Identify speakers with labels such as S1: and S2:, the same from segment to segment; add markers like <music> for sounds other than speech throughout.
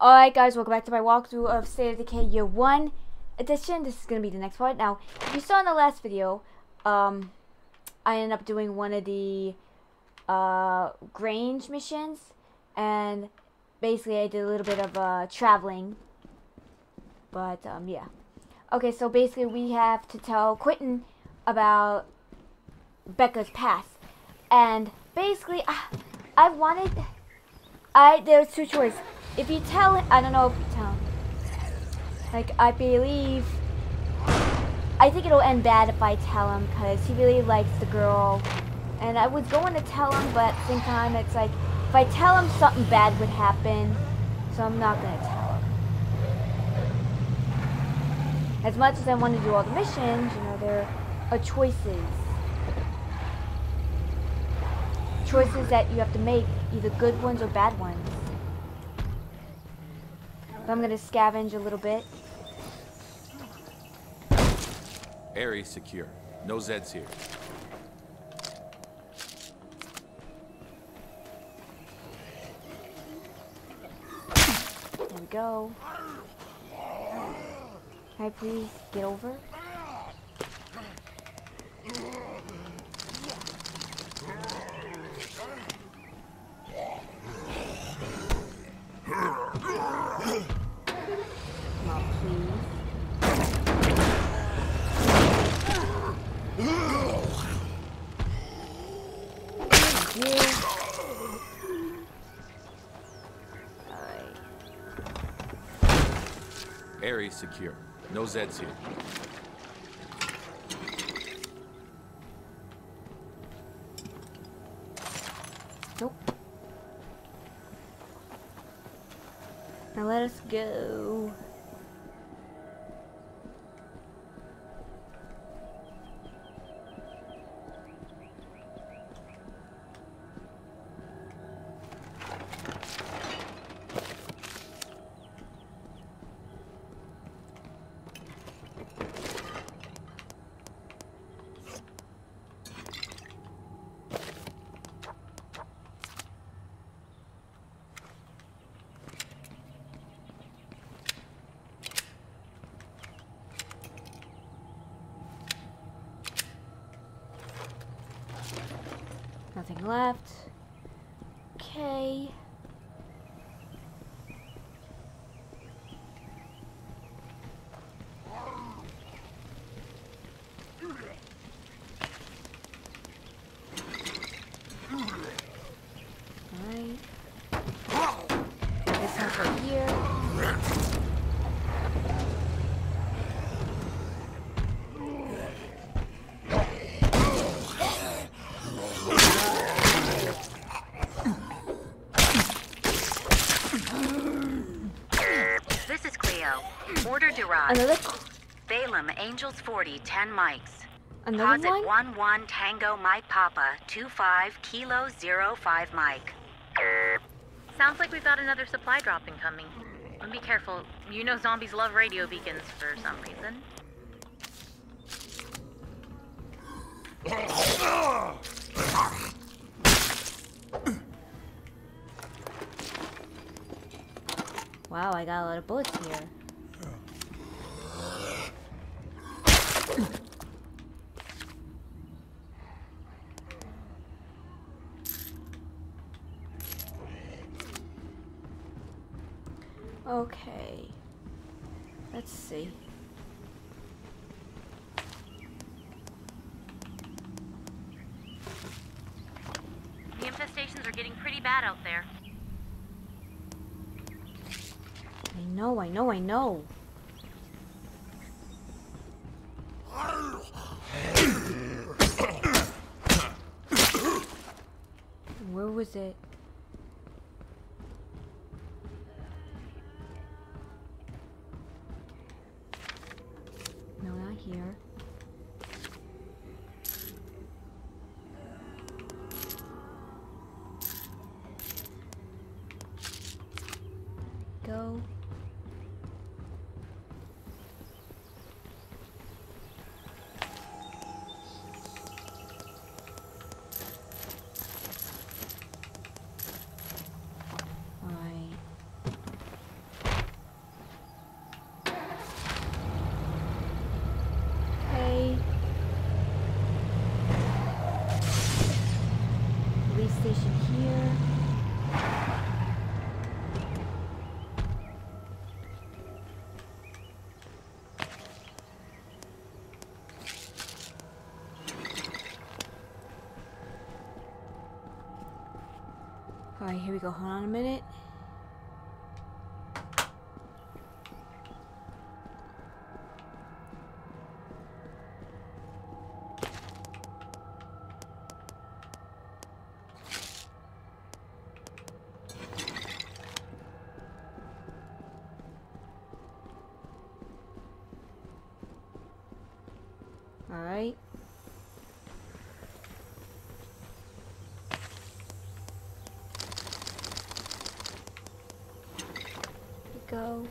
S1: Alright guys, welcome back to my walkthrough of State of Decay Year 1 edition. This is going to be the next part. Now, if you saw in the last video, um, I ended up doing one of the uh, Grange missions. And basically I did a little bit of uh, traveling. But, um, yeah. Okay, so basically we have to tell Quentin about Becca's past. And basically, I, I wanted... I There's two choices if you tell him, I don't know if you tell him. Like, I believe, I think it'll end bad if I tell him because he really likes the girl. And I was going to tell him, but at the same time, it's like, if I tell him something bad would happen, so I'm not going to tell him. As much as I want to do all the missions, you know, there are uh, choices. Choices that you have to make, either good ones or bad ones. I'm gonna scavenge a little bit.
S2: Area secure. No Zeds here.
S1: There we go. Can I please get over?
S2: Area secure. No Zeds here.
S1: Nope. Now let us go. Nothing left. Okay. Alright. This one's right here.
S3: This is Cleo. Order derived.
S1: Another
S3: Balaam, Angels 40, 10 mics.
S1: another
S3: Posit
S1: one?
S3: 1 1 Tango Mike Papa, 25 Kilo 0 5 Mike.
S4: Sounds like we've got another supply drop incoming. And be careful. You know zombies love radio beacons for some reason.
S1: Wow, I got a lot of bullets here. Okay. Let's see.
S4: The infestations are getting pretty bad out there.
S1: I know, I know, I know. It? No, not here. Go. Here we go. Hold on a minute. Alright. go.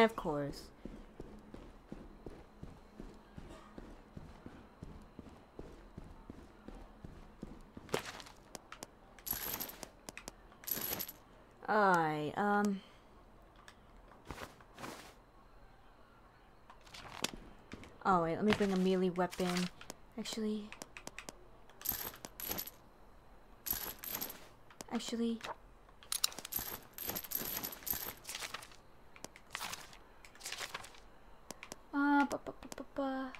S1: Of course. Alright, um... Oh wait, let me bring a melee weapon. Actually... Actually... Uh, ba, ba.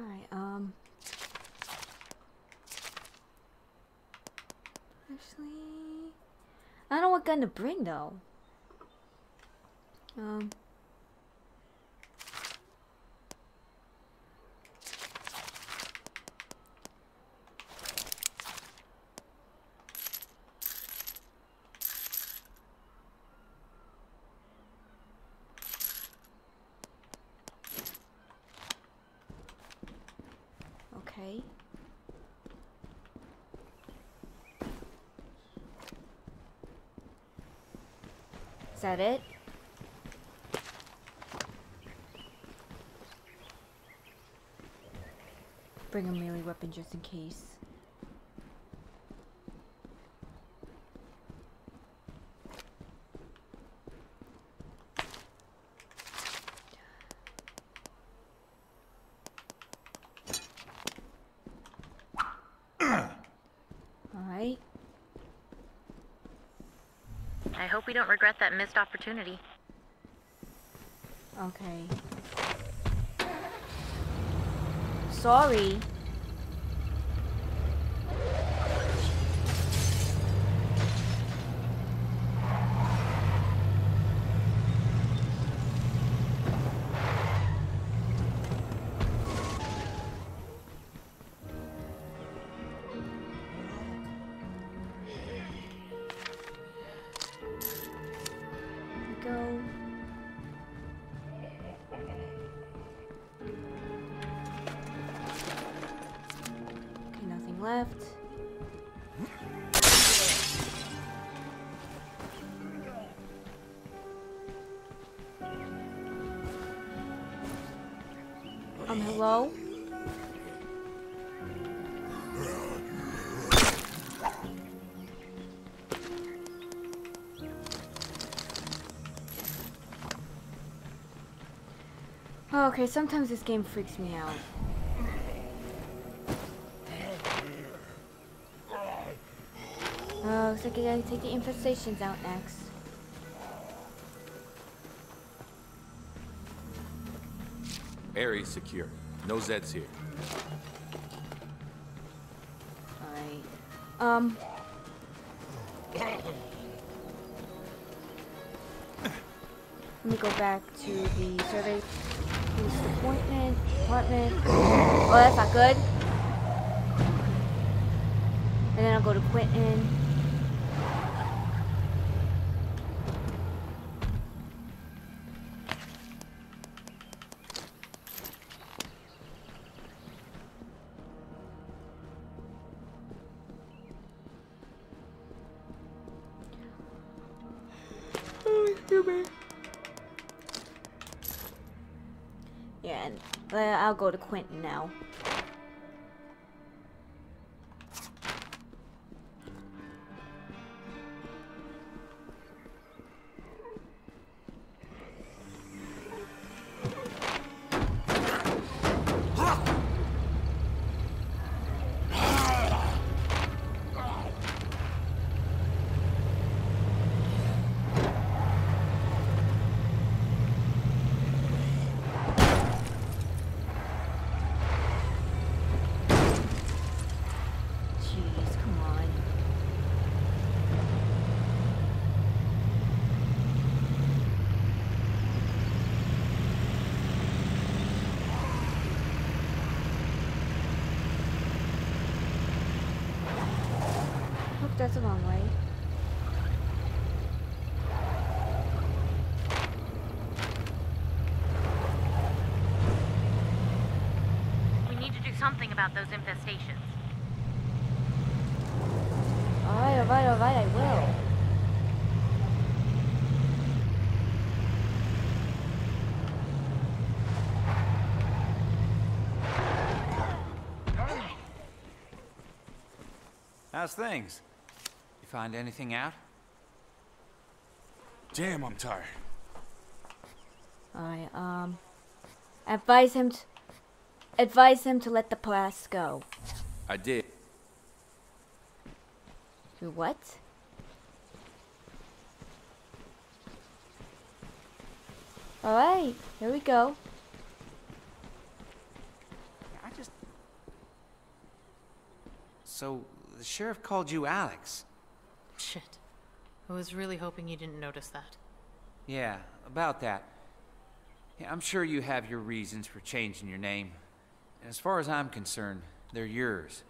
S1: Alright, um... Actually... I don't know what gun to bring, though. Um... Okay. It? Bring a melee weapon just in case. Alright.
S4: I hope we don't regret that missed opportunity.
S1: Okay. Sorry. Um, hello? Okay, sometimes this game freaks me out. Oh, looks like I gotta take the infestations out next.
S2: Area secure. No Zeds here.
S1: Um. Let me go back to the survey appointment department. Oh, that's not good. And then I'll go to Quentin. Uh, I'll go to Quentin now. That's a long way.
S4: We need to do something about those infestations.
S1: Alright, alright, alright, I will.
S5: How's things? You find anything out?
S2: Damn, I'm tired.
S1: I, um advise him to advise him to let the blast go.
S2: I did.
S1: Do what? Alright, here we go.
S5: I just. So, the sheriff called you Alex.
S6: Shit. I was really hoping you didn't notice that.
S5: Yeah, about that. Yeah, I'm sure you have your reasons for changing your name. And As far as I'm concerned, they're yours.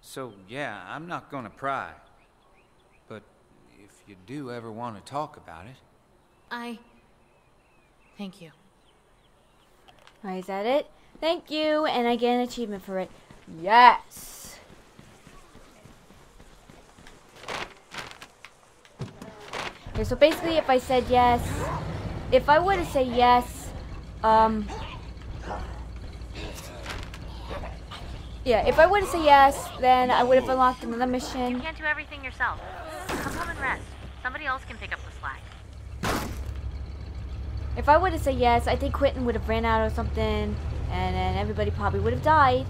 S5: So, yeah, I'm not gonna pry. But if you do ever want to talk about it,
S6: I. Thank you.
S1: Is that it? Thank you, and I get an achievement for it. Yes! Okay, so basically if I said yes, if I were to say yes, um, yeah, if I were to say yes, then I would have unlocked another mission.
S4: You can't do everything yourself. Come home and rest. Somebody else can pick up the slack.
S1: If I were to say yes, I think Quentin would have ran out or something, and then everybody probably would have died.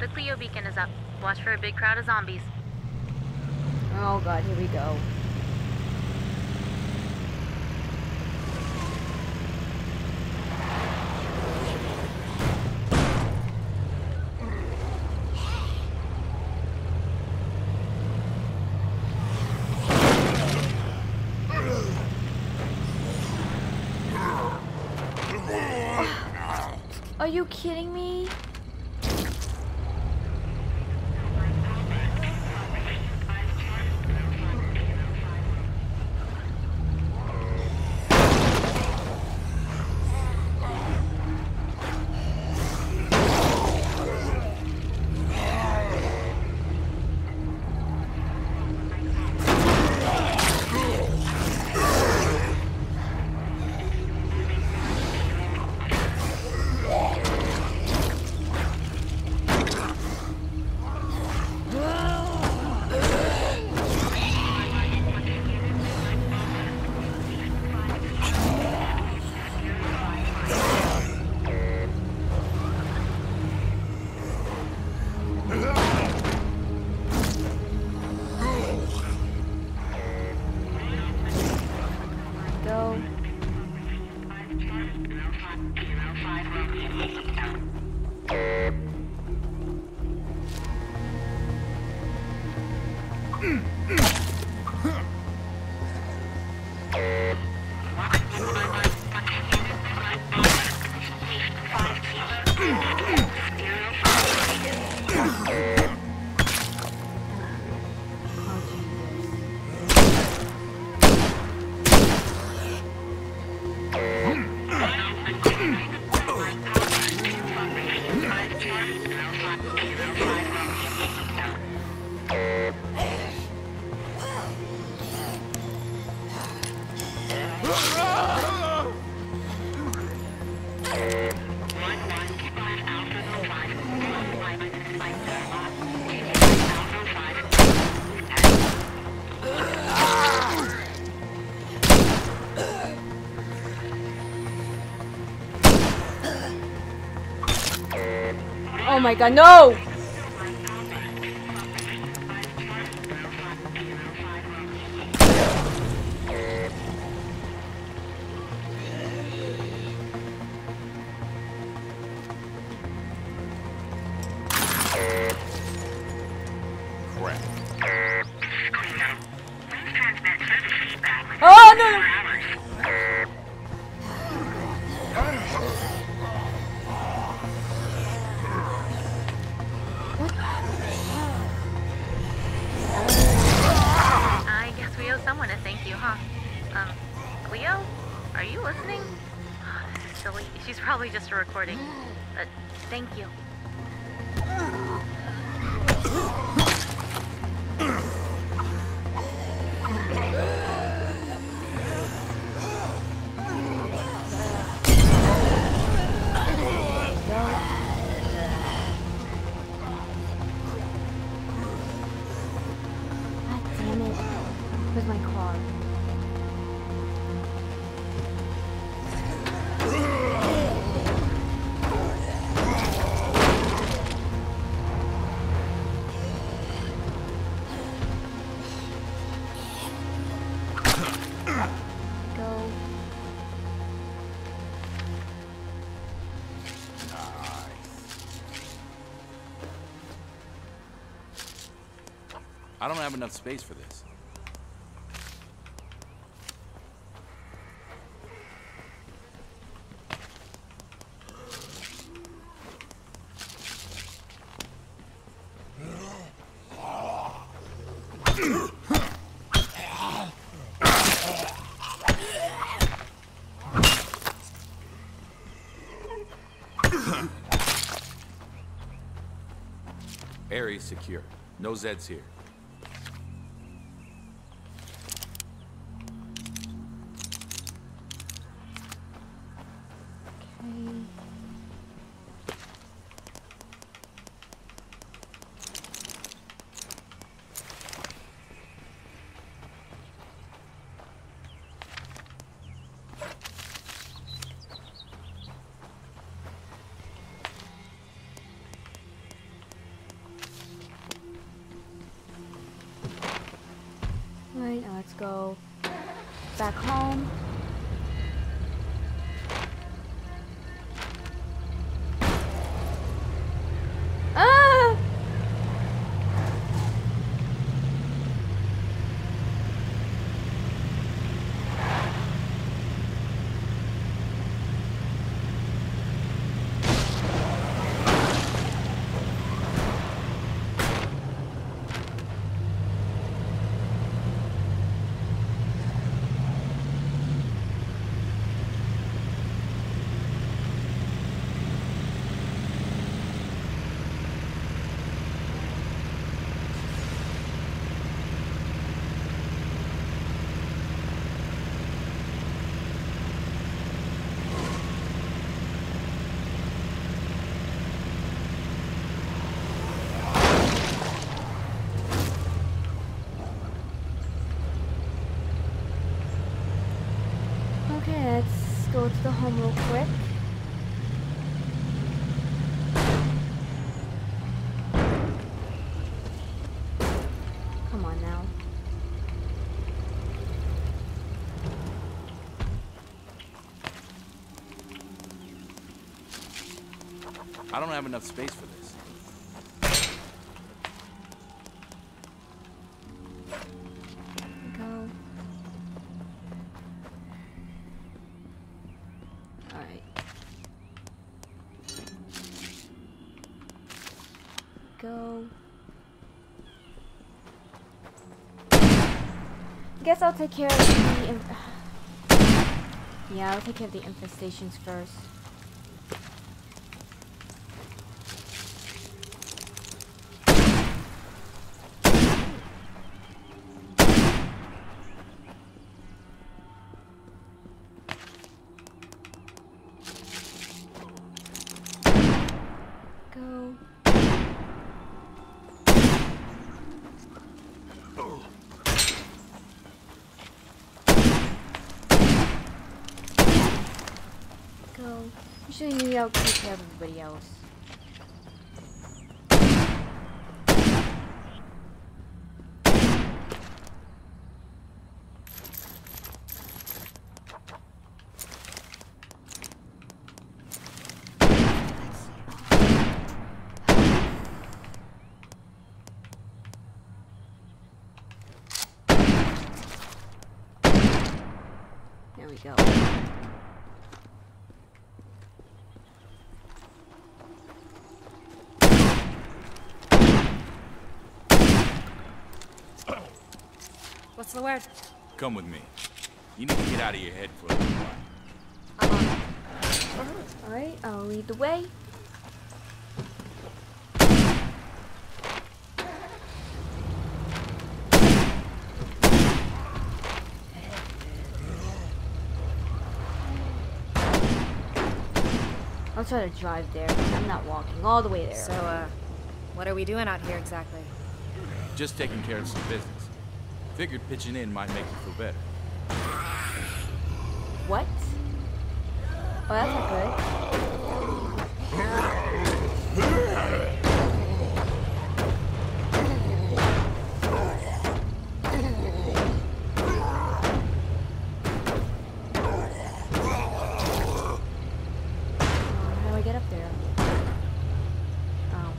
S4: The Cleo beacon is up. Watch for a big crowd of zombies.
S1: Oh god, here we go. Are you kidding me? Five, five, five, my god, no!
S4: Probably just a recording. But thank you.
S2: I don't have enough space for this. Area secure. No Zeds here.
S1: Now let's go back home. Ah! Okay, let's go to the home real quick. Come on now.
S2: I don't have enough space for
S1: take care of the. <sighs> Yeah, I'll take care of the infestations first. Go. Go. Usually maybe I'll take care of everybody else. we go.
S7: What's the word?
S2: Come with me. You need to get out of your head for a little while.
S7: I'm on it.
S1: Alright, I'll lead the way. I'll try to drive there, I'm not walking all the way there.
S7: So, uh, what are we doing out here exactly?
S2: Just taking care of some business. Figured pitching in might make you feel better.
S1: What? Oh, that's not good. Oh, How do I get up there? Oh.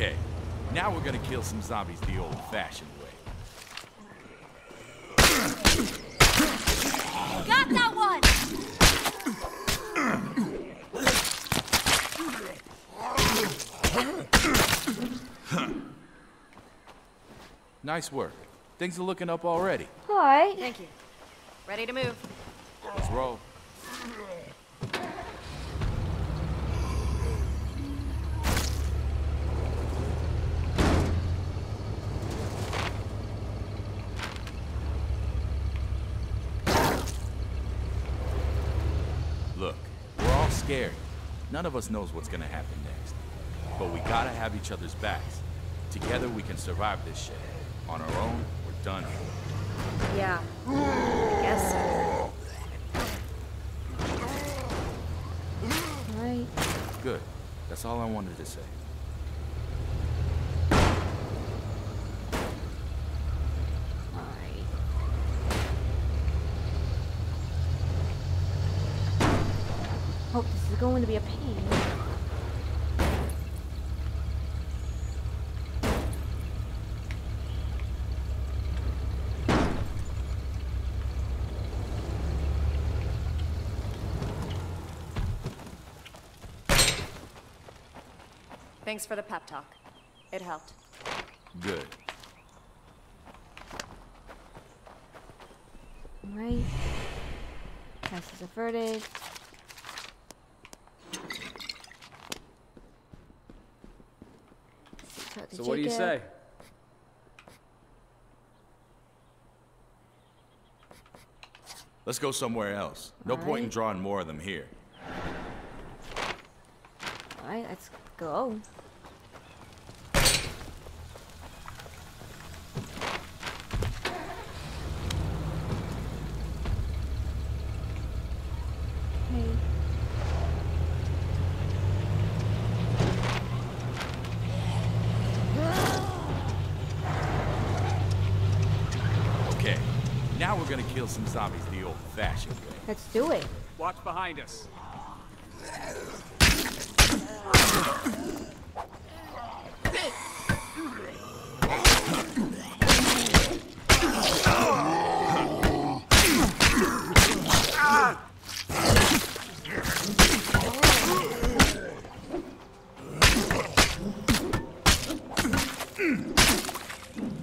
S2: Okay, now we're gonna kill some zombies the old-fashioned way.
S1: Got that one!
S2: Nice work. Things are looking up already.
S1: Alright.
S7: Thank you. Ready to move.
S2: Let's roll. Look, we're all scared. None of us knows what's gonna happen next. But we gotta have each other's backs. Together we can survive this shit. On our own, we're done.
S7: Yeah. I guess so.
S1: Alright.
S2: Good. That's all I wanted to say.
S1: Alright. Hope this is going to be a pain.
S7: Thanks for the pep talk. It helped.
S2: Good.
S1: Alright. Crisis averted. Talk
S8: So what do you
S1: Jacob.
S8: say?
S2: Let's go somewhere else. No point in drawing more of them here.
S1: Alright, let's go. Okay.
S2: Okay, now we're gonna kill some zombies the old-fashioned way.
S1: Let's do it.
S8: Watch behind us.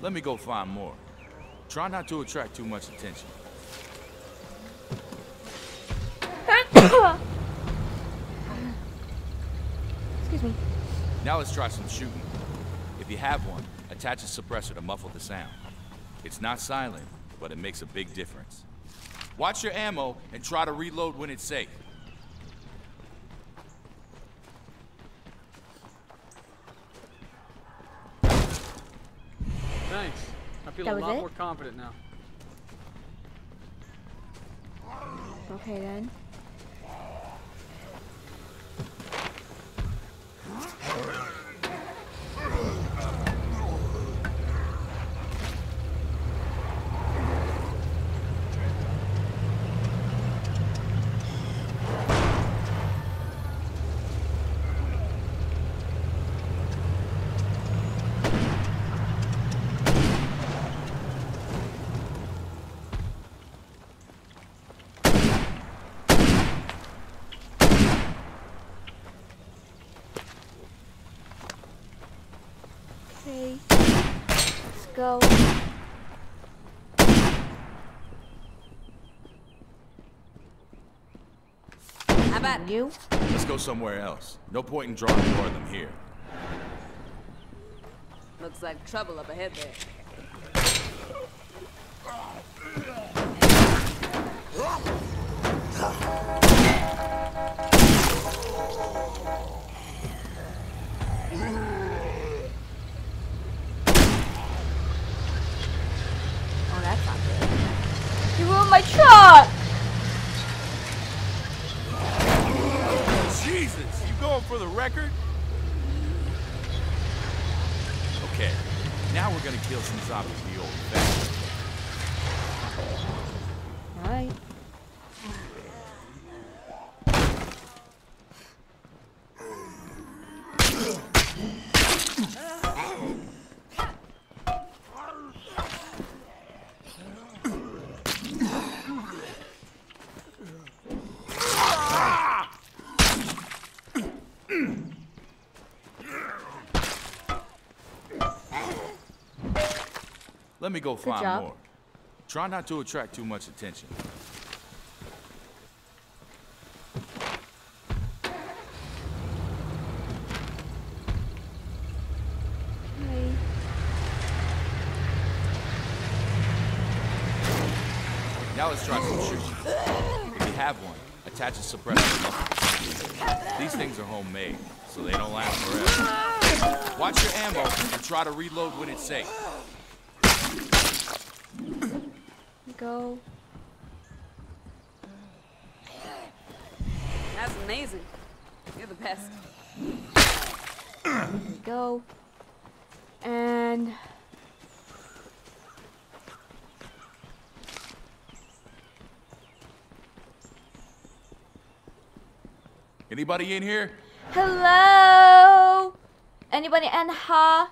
S2: Let me go find more. Try not to attract too much attention.
S1: Excuse me.
S2: Now let's try some shooting. If you have one, attach a suppressor to muffle the sound. It's not silent, but it makes a big difference. Watch your ammo and try to reload when it's safe.
S8: Thanks. I feel a lot
S1: it?
S8: more confident now.
S1: Okay then. Okay. Let's go.
S7: How about
S1: You?
S2: Let's go somewhere else. No point in drawing more of them here.
S7: Looks like trouble up ahead there.
S2: Record? Okay, now we're gonna kill some zombies the old fashioned.
S1: Alright.
S2: Let me go find
S1: job.
S2: more. Try not to attract too much attention. Now let's try some shooting. If you have one, attach a suppressor. These things are homemade, so they don't last forever. Watch your ammo and try to reload when it's safe.
S1: Go.
S7: That's amazing. You're the best.
S1: There we go. And
S2: Anybody in here?
S1: hello. Anybody in here?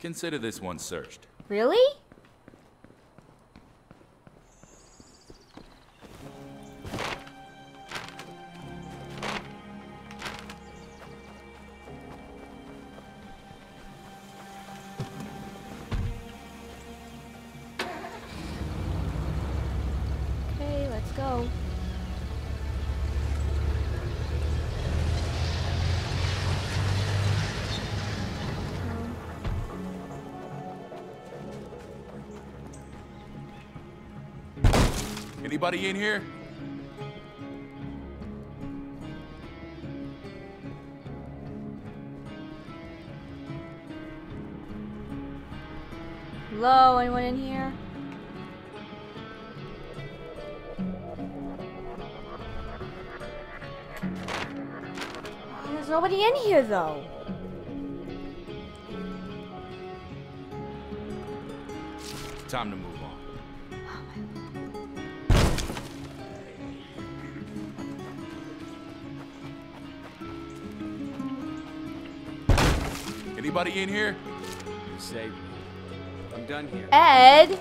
S2: Consider this one searched.
S1: Really?
S2: Anybody in here?
S1: Hello, anyone in here? There's nobody in here though.
S2: Time to move Anybody in here?
S8: You saved me. I'm done here.
S1: Ed?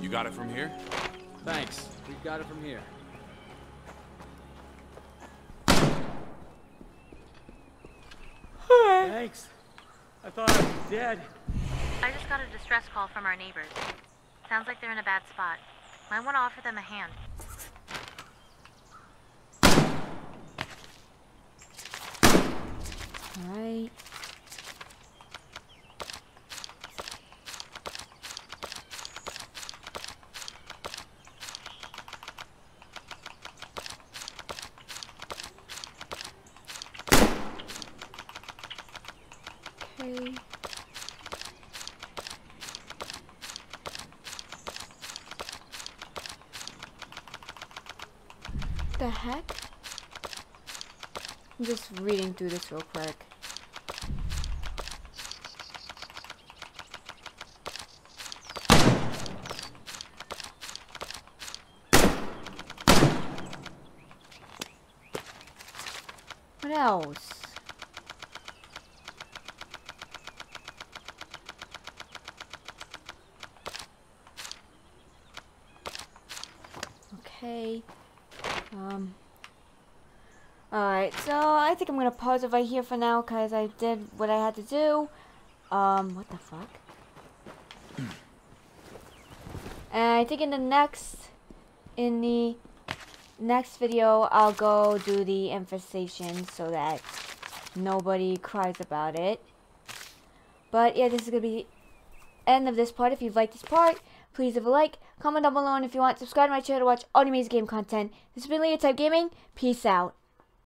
S2: You got it from here?
S8: Thanks. We've got it from here. Thanks. I thought I was dead.
S4: I just got a distress call from our neighbors. Sounds like they're in a bad spot. Might want to offer them a hand.
S1: Alright. Okay. the heck? I'm just reading through this real quick. What else? Okay. Um. Alright, so I think I'm gonna pause it right here for now because I did what I had to do. Um, what the fuck? <clears throat> and I think in the next, in the next video, I'll go do the infestation so that nobody cries about it. But yeah, this is gonna be the end of this part. If you've liked this part, please leave a like, comment down below, and if you want, subscribe to my channel to watch all new amazing game content. This has been AleahTyped Gaming. Peace out.